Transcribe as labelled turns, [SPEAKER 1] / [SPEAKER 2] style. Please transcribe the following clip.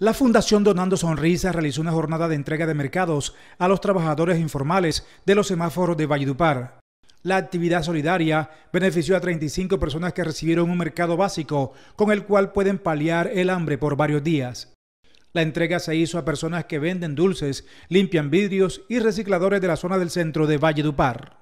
[SPEAKER 1] La Fundación Donando Sonrisas realizó una jornada de entrega de mercados a los trabajadores informales de los semáforos de Valledupar. La actividad solidaria benefició a 35 personas que recibieron un mercado básico con el cual pueden paliar el hambre por varios días. La entrega se hizo a personas que venden dulces, limpian vidrios y recicladores de la zona del centro de Valledupar.